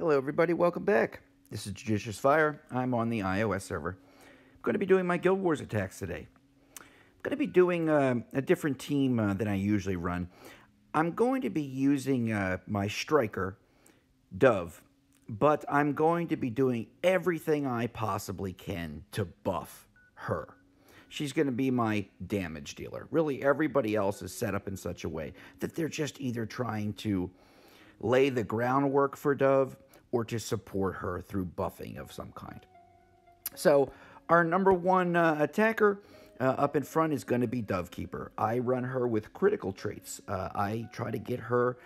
Hello, everybody. Welcome back. This is Judicious Fire. I'm on the iOS server. I'm going to be doing my Guild Wars attacks today. I'm going to be doing uh, a different team uh, than I usually run. I'm going to be using uh, my striker, Dove, but I'm going to be doing everything I possibly can to buff her. She's going to be my damage dealer. Really, everybody else is set up in such a way that they're just either trying to lay the groundwork for Dove or to support her through buffing of some kind. So, our number one uh, attacker uh, up in front is going to be Dovekeeper. I run her with critical traits. Uh, I try to get her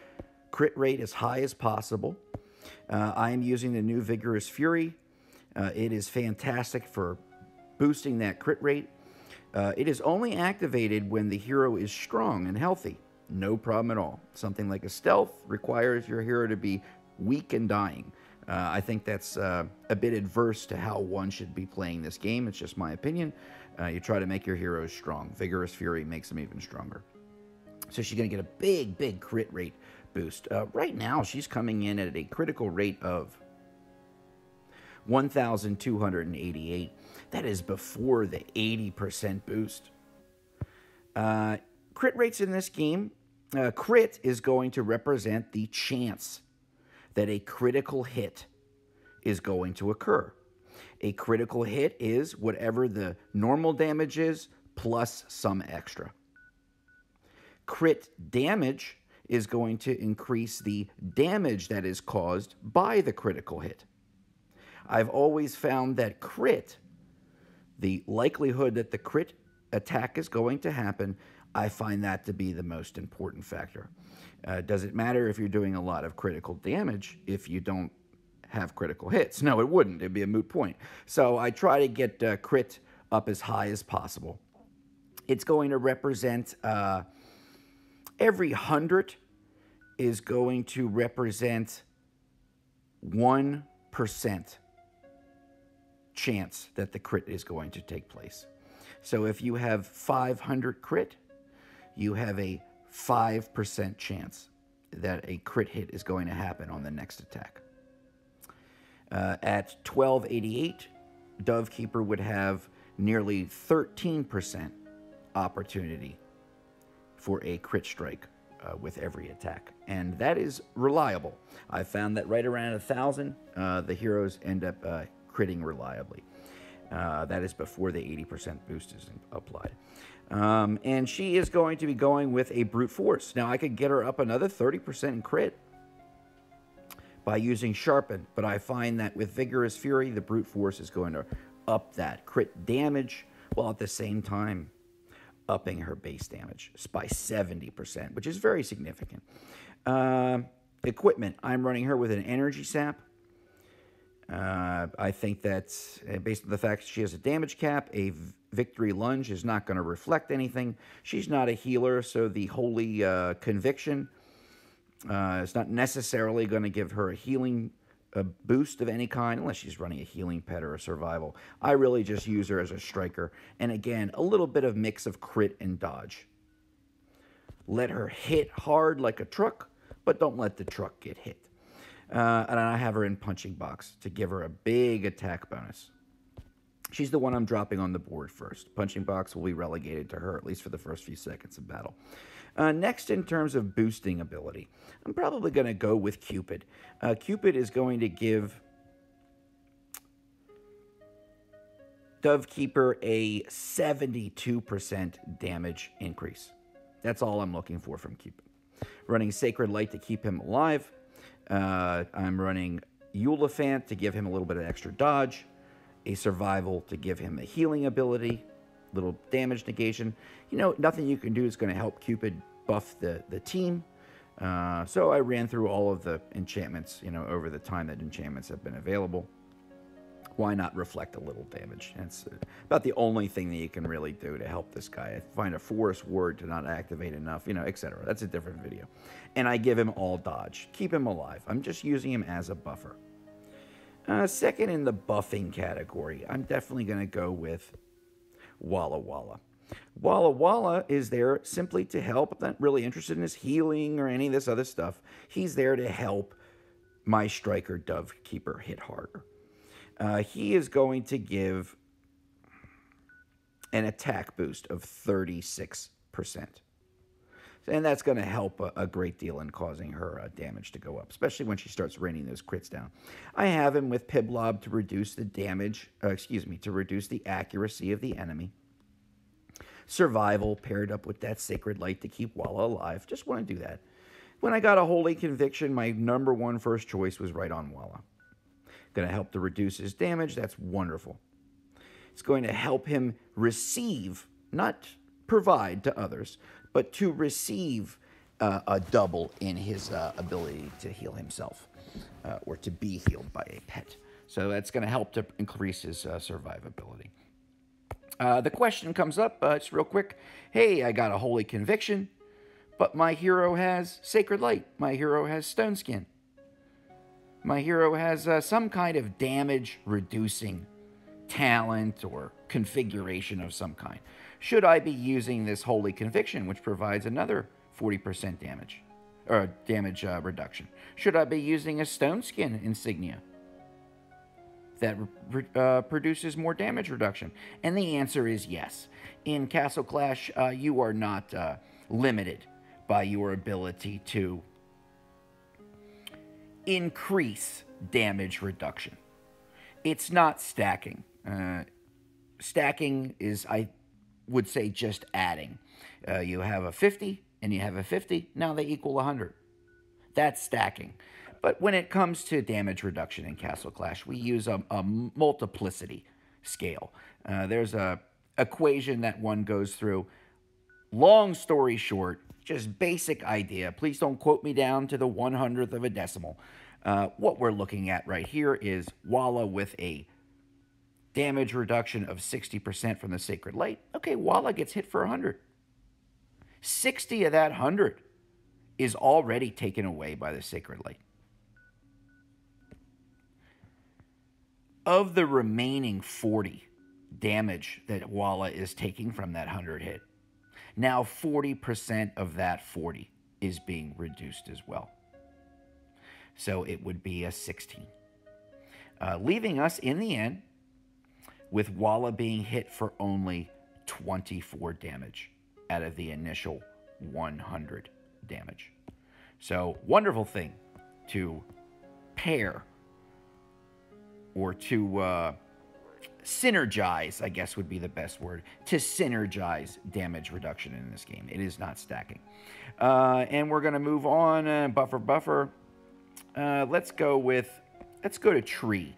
crit rate as high as possible. Uh, I am using the new Vigorous Fury. Uh, it is fantastic for boosting that crit rate. Uh, it is only activated when the hero is strong and healthy. No problem at all. Something like a stealth requires your hero to be weak and dying. Uh, I think that's uh, a bit adverse to how one should be playing this game. It's just my opinion. Uh, you try to make your heroes strong. Vigorous Fury makes them even stronger. So she's going to get a big, big crit rate boost. Uh, right now, she's coming in at a critical rate of 1,288. That is before the 80% boost. Uh, crit rates in this game, uh, crit is going to represent the chance that a critical hit is going to occur. A critical hit is whatever the normal damage is plus some extra. Crit damage is going to increase the damage that is caused by the critical hit. I've always found that crit, the likelihood that the crit attack is going to happen, I find that to be the most important factor. Uh, does it matter if you're doing a lot of critical damage if you don't have critical hits? No, it wouldn't. It'd be a moot point. So I try to get uh, crit up as high as possible. It's going to represent uh, every hundred is going to represent one percent chance that the crit is going to take place. So if you have 500 crit, you have a 5% chance that a crit hit is going to happen on the next attack. Uh, at 1288, Dovekeeper would have nearly 13% opportunity for a crit strike uh, with every attack. And that is reliable. I found that right around a 1,000, uh, the heroes end up uh, critting reliably. Uh, that is before the 80% boost is applied. Um, and she is going to be going with a brute force. Now, I could get her up another 30% in crit by using sharpen, but I find that with vigorous fury, the brute force is going to up that crit damage while at the same time upping her base damage by 70%, which is very significant. Uh, equipment, I'm running her with an energy sap. Uh, I think that uh, based on the fact she has a damage cap, a victory lunge is not going to reflect anything. She's not a healer, so the holy uh, conviction uh, is not necessarily going to give her a healing a boost of any kind, unless she's running a healing pet or a survival. I really just use her as a striker, and again, a little bit of mix of crit and dodge. Let her hit hard like a truck, but don't let the truck get hit. Uh, and I have her in punching box to give her a big attack bonus. She's the one I'm dropping on the board first. Punching box will be relegated to her, at least for the first few seconds of battle. Uh, next, in terms of boosting ability, I'm probably going to go with Cupid. Uh, Cupid is going to give Dovekeeper a 72% damage increase. That's all I'm looking for from Cupid. Running Sacred Light to keep him alive. Uh, I'm running Eulophant to give him a little bit of extra dodge, a survival to give him a healing ability, little damage negation. You know, nothing you can do is going to help Cupid buff the, the team. Uh, so I ran through all of the enchantments, you know, over the time that enchantments have been available why not reflect a little damage? That's about the only thing that you can really do to help this guy. Find a forest ward to not activate enough, you know, etc. That's a different video. And I give him all dodge. Keep him alive. I'm just using him as a buffer. Uh, second in the buffing category, I'm definitely going to go with Walla Walla. Walla Walla is there simply to help. I'm not really interested in his healing or any of this other stuff. He's there to help my striker Dove Keeper hit harder. Uh, he is going to give an attack boost of 36%. And that's going to help a, a, great deal in causing her uh, damage to go up, especially when she starts raining those crits down. I have him with Piblob to reduce the damage, uh, excuse me, to reduce the accuracy of the enemy. Survival paired up with that Sacred Light to keep Walla alive. Just want to do that. When I got a Holy Conviction, my number one first choice was right on Walla. Going to help to reduce his damage. That's wonderful. It's going to help him receive, not provide to others, but to receive uh, a double in his uh, ability to heal himself uh, or to be healed by a pet. So that's going to help to increase his uh, survivability. Uh, the question comes up, uh, just real quick. Hey, I got a holy conviction, but my hero has sacred light. My hero has stone skin. My hero has some kind of damage reducing talent or configuration of some kind. Should I be using this holy conviction, which provides another 40% damage or damage uh, reduction? Should I be using a stone skin insignia that uh, produces more damage reduction? And the answer is yes. In Castle Clash, uh, you are not uh, limited by your ability to increase damage reduction. It's not stacking. Uh, stacking is, I would say, just adding. Uh, you have a 50 and you have a 50, now they equal 100. That's stacking. But when it comes to damage reduction in Castle Clash, we use a, a multiplicity scale. Uh, there's a equation that one goes through. Long story short, just basic idea. Please don't quote me down to the 100th of a decimal. Uh, what we're looking at right here is Walla with a damage reduction of 60% from the Sacred Light. Okay, Walla gets hit for 100. 60 of that 100 is already taken away by the Sacred Light. Of the remaining 40 damage that Walla is taking from that 100 hit, now 40% of that 40 is being reduced as well. So it would be a 16. Uh, leaving us in the end with Walla being hit for only 24 damage out of the initial 100 damage. So, wonderful thing to pair or to uh, synergize, I guess would be the best word, to synergize damage reduction in this game. It is not stacking. Uh, and we're going to move on. Uh, buffer, buffer. Uh, let's go with, let's go to Tree.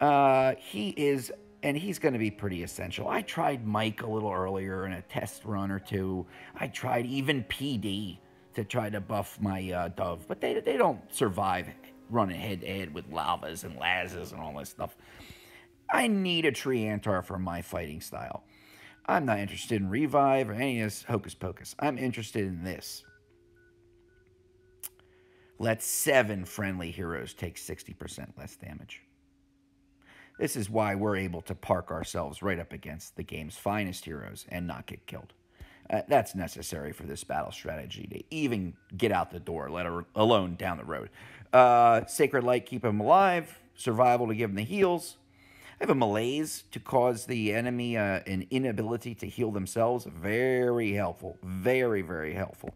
Uh, he is and he's going to be pretty essential. I tried Mike a little earlier in a test run or two. I tried even PD to try to buff my uh, Dove, but they, they don't survive running head to head with lavas and lazas and all this stuff. I need a Triantar for my fighting style. I'm not interested in revive or any of this hocus pocus. I'm interested in this. Let seven friendly heroes take 60% less damage. This is why we're able to park ourselves right up against the game's finest heroes and not get killed. Uh, that's necessary for this battle strategy to even get out the door, let alone down the road. Uh, Sacred Light, keep him alive. Survival to give him the heals. I have a malaise to cause the enemy uh, an inability to heal themselves. Very helpful. Very, very helpful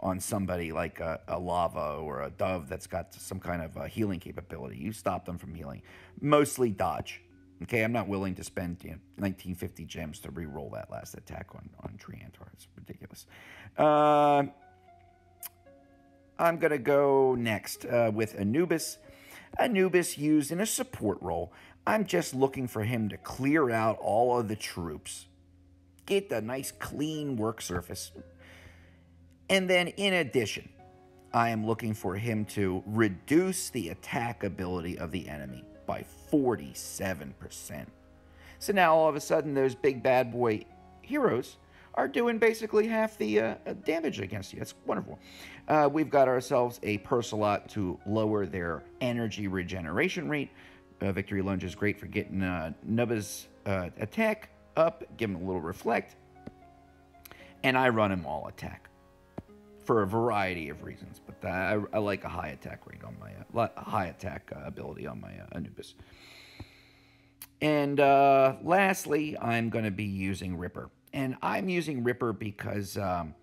on somebody like a, a, lava or a dove that's got some kind of a healing capability. You stop them from healing. Mostly dodge. Okay, I'm not willing to spend you know, 1950 gems to re-roll that last attack on, on Triantar. It's ridiculous. Uh, I'm going to go next uh, with Anubis. Anubis used in a support role. I'm just looking for him to clear out all of the troops. Get the nice clean work surface. And then in addition, I am looking for him to reduce the attack ability of the enemy by 47%. So now all of a sudden, those big bad boy heroes are doing basically half the uh, uh damage against you. That's wonderful. Uh, we've got ourselves a Pursalot to lower their energy regeneration rate. Uh, Victory Lunge is great for getting uh, Nubba's uh, attack up, give him a little reflect, and I run him all attack. for a variety of reasons. But I, I like a high attack rate on my uh, high attack uh, ability on my uh, Anubis. And uh, lastly, I'm going to be using Ripper. And I'm using Ripper because um,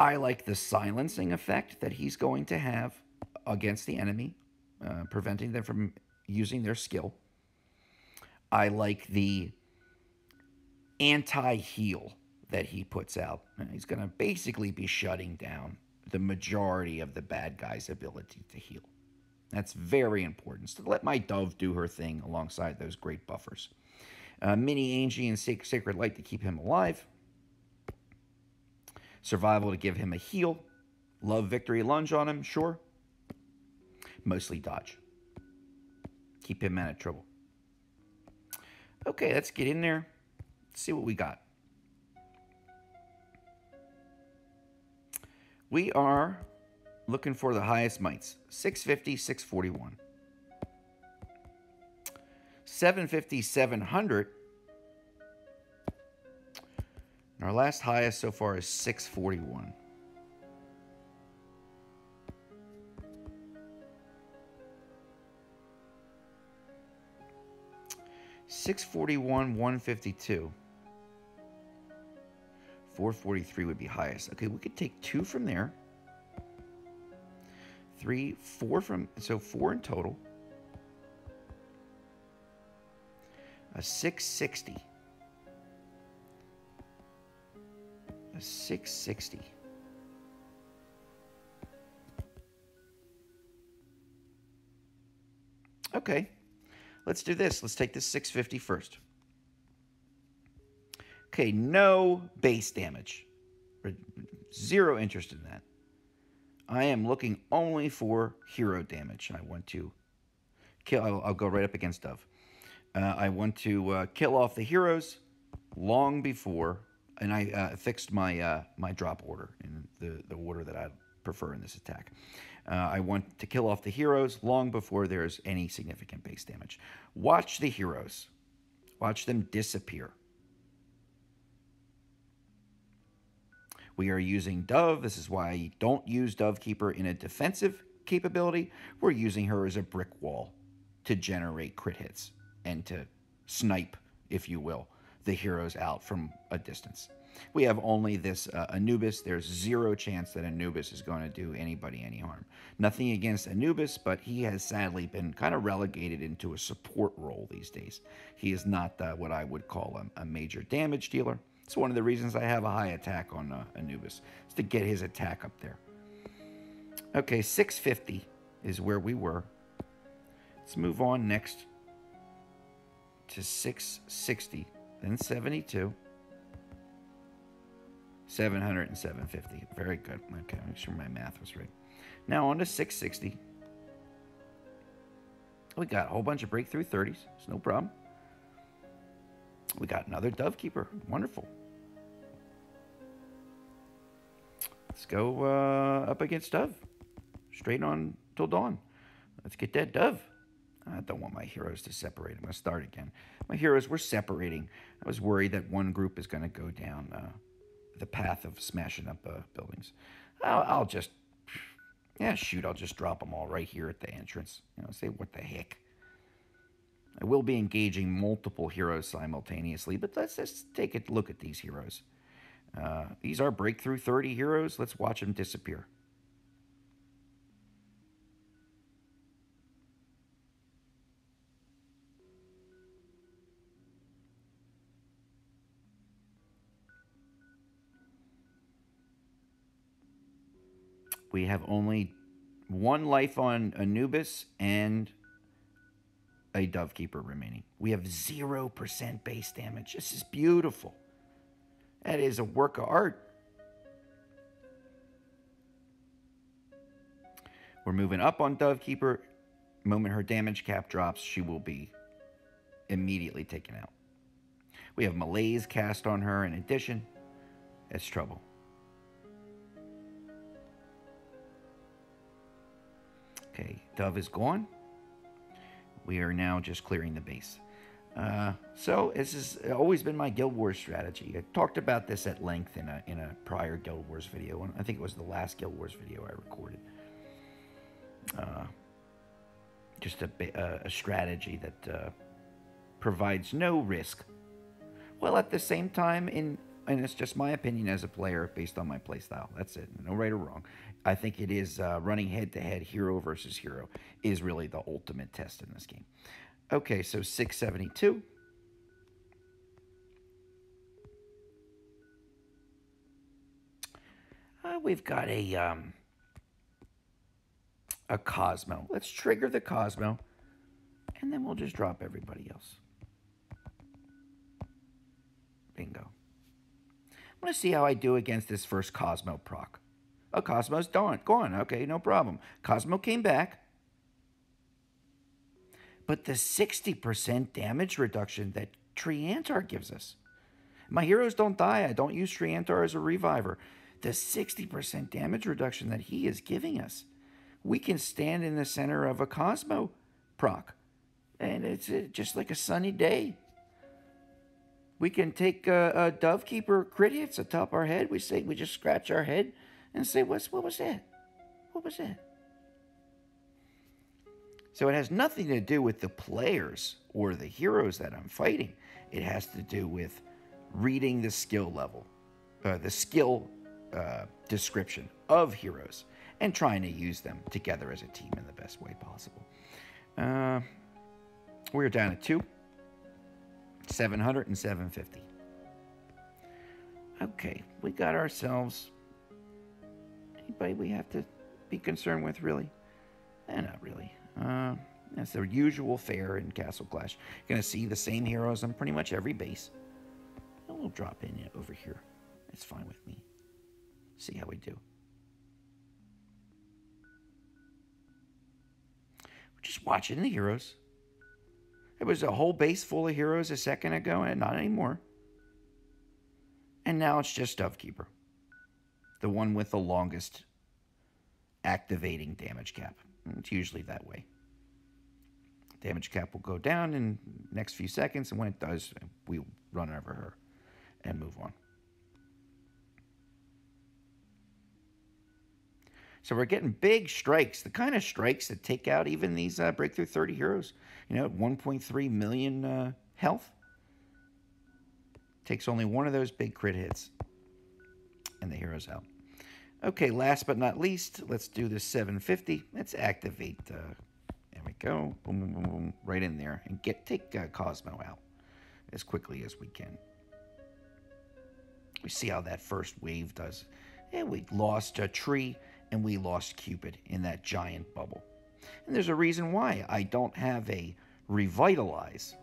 I like the silencing effect that he's going to have against the enemy, uh, preventing them from using their skill. I like the anti heal that he puts out. He's going to basically be shutting down the majority of the bad guy's ability to heal. That's very important. So let my dove do her thing alongside those great buffers. Uh, Mini Angie and Sacred Light to keep him alive. Survival to give him a heal. Love Victory Lunge on him, sure. Mostly dodge. Keep him out of trouble. Okay, let's get in there. Let's see what we got. We are looking for the highest mites 650, 641. 750, 700. our last highest so far is 641. Six forty one, one fifty two. 443 would be highest. Okay, we could take two from there. Three, four from, so four in total. A 660. A 660. Okay, let's do this. Let's take this 650 first. Okay, no base damage. Zero interest in that. I am looking only for hero damage. I want to kill. I'll, I'll go right up against Dove. Uh, I want to uh, kill off the heroes long before, and I uh, fixed my uh, my drop order in the the order that I prefer in this attack. Uh, I want to kill off the heroes long before there's any significant base damage. Watch the heroes. Watch them disappear. We are using Dove. This is why I don't use Dove Keeper in a defensive capability. We're using her as a brick wall to generate crit hits and to snipe, if you will, the heroes out from a distance. We have only this uh, Anubis. There's zero chance that Anubis is going to do anybody any harm. Nothing against Anubis, but he has sadly been kind of relegated into a support role these days. He is not uh, what I would call a, a major damage dealer. It's one of the reasons I have a high attack on uh, Anubis, is to get his attack up there. Okay, 650 is where we were. Let's move on next to 660, then 72, 700, and 750. Very good. Okay, make sure my math was right. Now on to 660. We got a whole bunch of breakthrough 30s. It's no problem. We got another Dove Keeper. Wonderful. Let's go uh, up against Dove. Straight on till dawn. Let's get that Dove. I don't want my heroes to separate. I'm going to start again. My heroes were separating. I was worried that one group is going to go down uh, the path of smashing up uh, buildings. I'll, I'll, just, yeah, shoot, I'll just drop them all right here at the entrance. You know, say, what the heck? I will be engaging multiple heroes simultaneously, but let's just take a look at these heroes. Uh, these are breakthrough 30 heroes. Let's watch them disappear. We have only one life on Anubis and a Dovekeeper remaining. We have 0% base damage. This is beautiful. That is a work of art. We're moving up on Dovekeeper. Moment her damage cap drops, she will be immediately taken out. We have Malaise cast on her in addition. It's trouble. Okay, Dove is gone. We are now just clearing the base. Uh, so this has always been my Guild Wars strategy. I talked about this at length in a in a prior Guild Wars video. I think it was the last Guild Wars video I recorded. Uh, just a, a, strategy that uh, provides no risk, Well, at the same time, in and it's just my opinion as a player based on my playstyle. That's it. No right or wrong. I think it is uh, running head to head, hero versus hero, is really the ultimate test in this game. Okay, so 672. Uh, we've got a um, a Cosmo. Let's trigger the Cosmo, and then we'll just drop everybody else. Bingo. I'm going to see how I do against this first Cosmo proc. Oh, Cosmo's gone. Gone. Okay, no problem. Cosmo came back. But the 60% damage reduction that Triantar gives us. My heroes don't die. I don't use Triantar as a reviver. The 60% damage reduction that he is giving us. We can stand in the center of a Cosmo proc. And it's uh, just like a sunny day. We can take a, a Dovekeeper crit hits atop our head. We say we just scratch our head and say, "What's what was that? What was that?" So it has nothing to do with the players or the heroes that I'm fighting. It has to do with reading the skill level, uh, the skill uh, description of heroes, and trying to use them together as a team in the best way possible. Uh, we're down at two. 700 and 750. Okay, we got ourselves anybody we have to be concerned with, really? Eh, not really. Uh, that's the usual fare in Castle Clash. You're going to see the same heroes on pretty much every base. And we'll drop in over here. It's fine with me. See how we do. We're just watching the heroes. It was a whole base full of heroes a second ago, and not anymore. And now it's just Dovekeeper, the one with the longest activating damage cap. It's usually that way. Damage cap will go down in next few seconds, and when it does, we run over her and move on. So we're getting big strikes, the kind of strikes that take out even these uh, Breakthrough 30 heroes. You know, 1.3 million uh, health. Takes only one of those big crit hits. And the hero's out. Okay, last but not least, let's do the 750. Let's activate. Uh, there we go. Boom, boom, boom, boom. Right in there. And get take uh, Cosmo out as quickly as we can. We see how that first wave does. And we lost a tree and we lost Cupid in that giant bubble. And there's a reason why I don't have a revitalize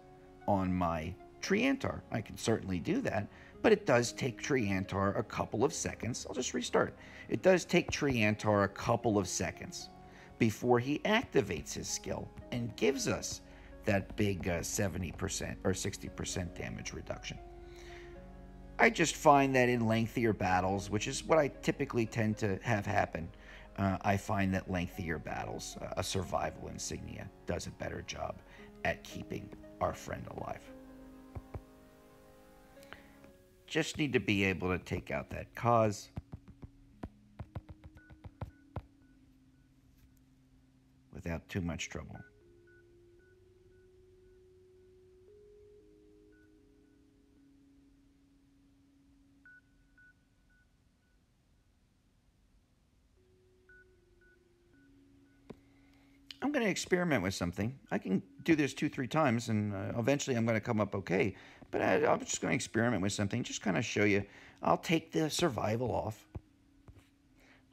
on my Triantar. I can certainly do that, but it does take Triantar a couple of seconds. I'll just restart. It does take Triantar a couple of seconds before he activates his skill and gives us that big uh, 70% or 60% damage reduction. I just find that in lengthier battles, which is what I typically tend to have happen, uh, I find that lengthier battles, uh, a survival insignia, does a better job at keeping our friend alive. Just need to be able to take out that cause. without too much trouble. Going to experiment with something. I can do this two, three times, and uh, eventually I'm going to come up okay. But I, am just going to experiment with something, just kind of show you. I'll take the survival off.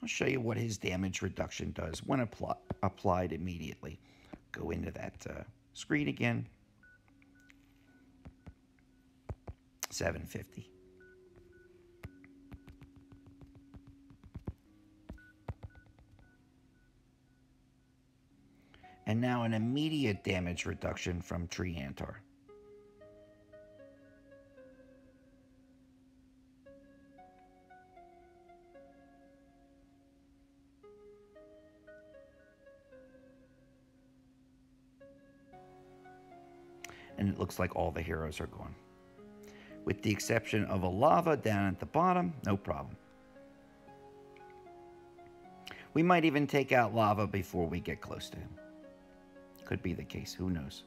I'll show you what his damage reduction does when apply, applied immediately. Go into that uh, screen again. 750. And now an immediate damage reduction from Triantar. and it looks like all the heroes are gone. With the exception of a lava down at the bottom, no problem. We might even take out lava before we get close to him. Could be the case, who knows?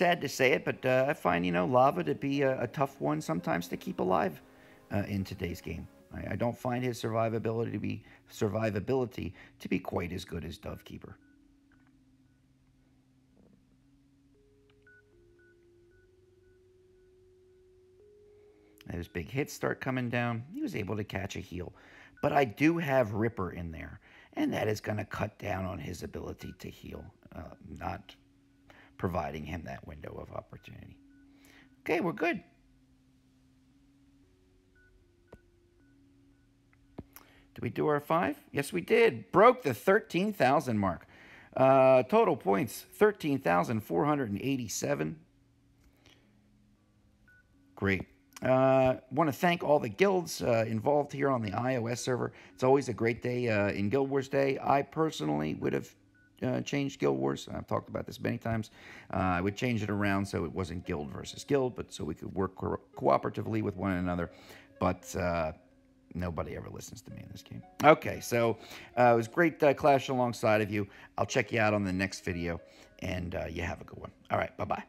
sad to say it, but uh, I find, you know, lava to be a, a tough one sometimes to keep alive uh, in today's game. I, I, don't find his survivability to be survivability to be quite as good as Dovekeeper. Those big hits start coming down. He was able to catch a heal. But I do have Ripper in there, and that is going to cut down on his ability to heal. Uh, not providing him that window of opportunity. Okay, we're good. Did we do our five? Yes, we did. Broke the 13,000 mark. Uh, total points 13,487. Great. Uh, want to thank all the guilds uh, involved here on the iOS server. It's always a great day uh, in Guild Wars Day. I personally would have uh, changed Guild Wars. I've talked about this many times. Uh, I would change it around so it wasn't guild versus guild, but so we could work co cooperatively with one another. But uh, nobody ever listens to me in this game. Okay, so uh, it was great clashing alongside of you. I'll check you out on the next video, and you have a good one. All right, bye bye.